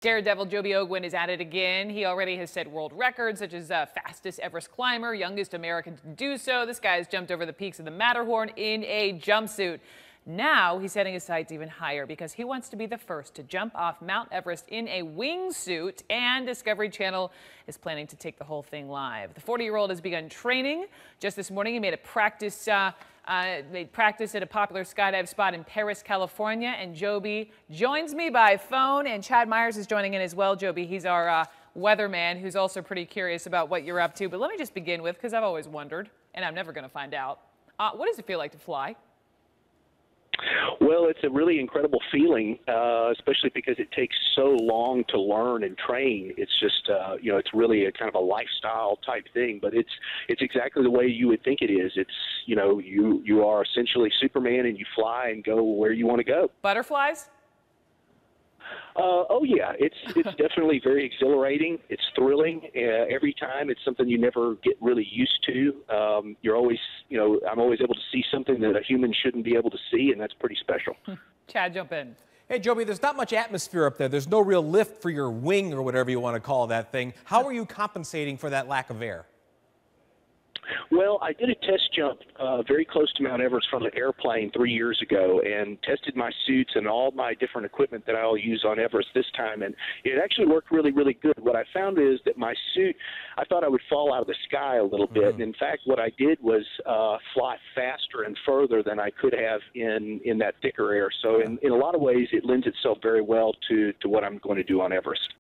Daredevil Joby Ogwyn is at it again. He already has set world records, such as uh, fastest Everest climber, youngest American to do so. This guy has jumped over the peaks of the Matterhorn in a jumpsuit. Now he's setting his sights even higher because he wants to be the first to jump off Mount Everest in a wingsuit, and Discovery Channel is planning to take the whole thing live. The 40-year-old has begun training. Just this morning, he made a practice uh, uh, made practice at a popular skydive spot in Perris, California, and Joby joins me by phone, and Chad Myers is joining in as well. Joby, he's our uh, weatherman who's also pretty curious about what you're up to. But let me just begin with, because I've always wondered, and I'm never going to find out, uh, what does it feel like to fly? Well, it's a really incredible feeling, uh, especially because it takes so long to learn and train. It's just, uh, you know, it's really a kind of a lifestyle type thing. But it's it's exactly the way you would think it is. It's, you know, you you are essentially Superman and you fly and go where you want to go. Butterflies. Uh, oh yeah, it's it's definitely very exhilarating. It's thrilling uh, every time. It's something you never get really used to. Um, you're always, you know, I'm always able to see something that a human shouldn't be able to see, and that's pretty special. Chad, jump in. Hey, Joby, there's not much atmosphere up there. There's no real lift for your wing or whatever you want to call that thing. How are you compensating for that lack of air? Well, I did a test jump uh, very close to Mount Everest from an airplane three years ago and tested my suits and all my different equipment that I'll use on Everest this time. And it actually worked really, really good. What I found is that my suit, I thought I would fall out of the sky a little bit. Mm-hmm. And in fact, what I did was uh, fly faster and further than I could have in, in that thicker air. So, in, in a lot of ways, it lends itself very well to, to what I'm going to do on Everest.